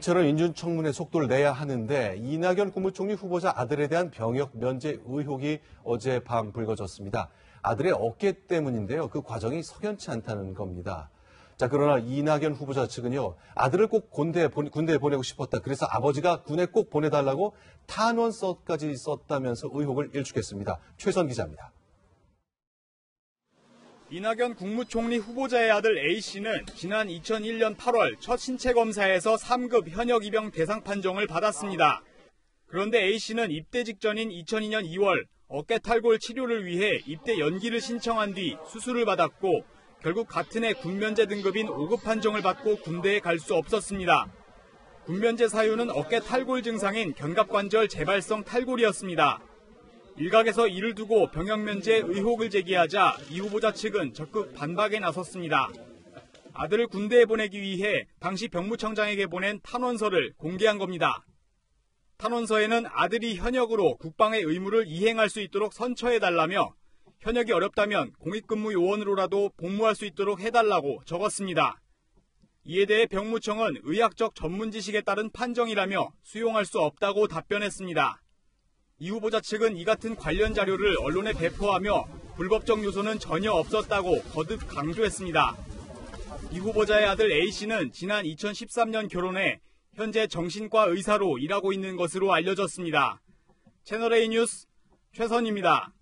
이처럼 인준청문회 속도를 내야 하는데 이낙연 국무총리 후보자 아들에 대한 병역 면제 의혹이 어젯밤 불거졌습니다. 아들의 어깨 때문인데요. 그 과정이 석연치 않다는 겁니다. 자, 그러나 이낙연 후보자 측은요, 아들을 꼭 군대에, 군대에 보내고 싶었다. 그래서 아버지가 군에 꼭 보내달라고 탄원서까지 썼다면서 의혹을 일축했습니다. 최선 기자입니다. 이낙연 국무총리 후보자의 아들 A씨는 지난 2001년 8월 첫 신체 검사에서 3급 현역 입영 대상 판정을 받았습니다. 그런데 A씨는 입대 직전인 2002년 2월 어깨 탈골 치료를 위해 입대 연기를 신청한 뒤 수술을 받았고 결국 같은 해 군면제 등급인 5급 판정을 받고 군대에 갈 수 없었습니다. 군면제 사유는 어깨 탈골 증상인 견갑관절 재발성 탈골이었습니다. 일각에서 이를 두고 병역 면제 의혹을 제기하자 이 후보자 측은 적극 반박에 나섰습니다. 아들을 군대에 보내기 위해 당시 병무청장에게 보낸 탄원서를 공개한 겁니다. 탄원서에는 아들이 현역으로 국방의 의무를 이행할 수 있도록 선처해달라며 현역이 어렵다면 공익근무 요원으로라도 복무할 수 있도록 해달라고 적었습니다. 이에 대해 병무청은 의학적 전문 지식에 따른 판정이라며 수용할 수 없다고 답변했습니다. 이 후보자 측은 이 같은 관련 자료를 언론에 배포하며 불법적 요소는 전혀 없었다고 거듭 강조했습니다. 이 후보자의 아들 A씨는 지난 2013년 결혼해 현재 정신과 의사로 일하고 있는 것으로 알려졌습니다. 채널A 뉴스 최선입니다.